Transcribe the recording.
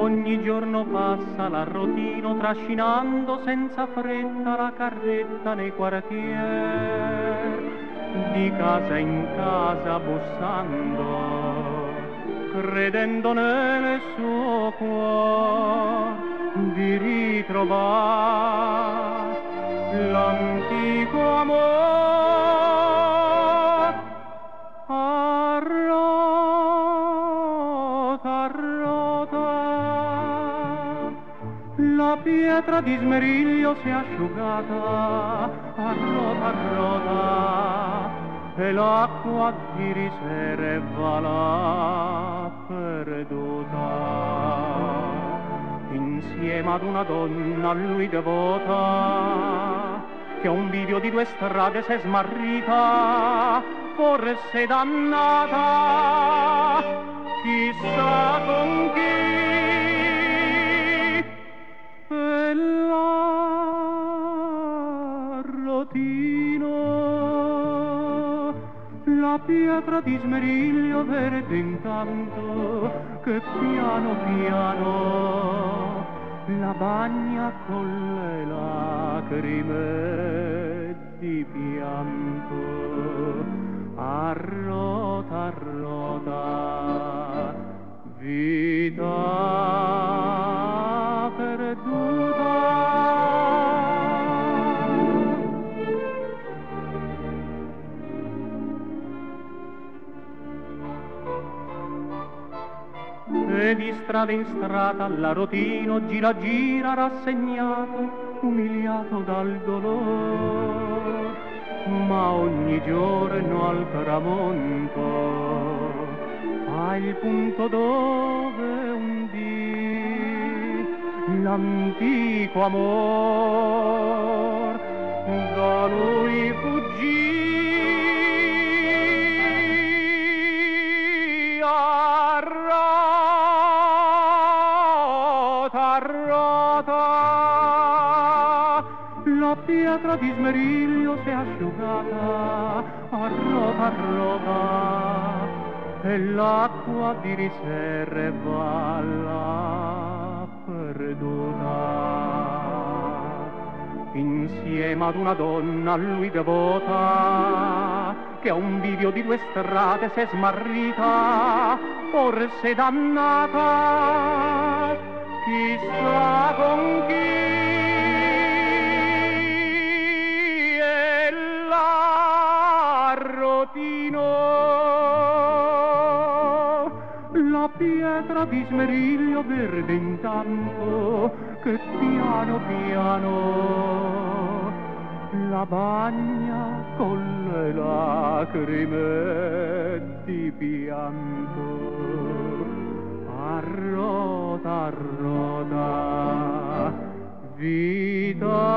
Ogni giorno passa l'arrotino trascinando senza fretta la carretta nei quartier, di casa in casa bussando, credendo nel suo cuore di ritrovare l'antico amor. La pietra di smeriglio si è asciugata, arrota, arrota, e l'acqua di riserva l'ha perduta. Insieme ad una donna a lui devota che a un bivio di due strade s'è smarrita forse dannata. Chissà con chi l'arrotino la pietra di smeriglio verde intanto che piano piano la bagna con le lacrime di pianto. Arrota arrota vita di strada in strada l'arrotino gira gira rassegnato, umiliato dal dolore, ma ogni giorno al tramonto fa il punto dove un dì l'antico amor da lui fuggì. Arrota, la pietra di smeriglio si è asciugata, arrota, arrota, e l'acqua di riserva l'ha perduta insieme ad una donna a lui devota che a un bivio di due strade s'è smarrita forse dannata chissà con chi e l'arrotino la pietra di smeriglio verde intanto che piano piano la bagna con le lacrime di pianto Arroda, arroda, vita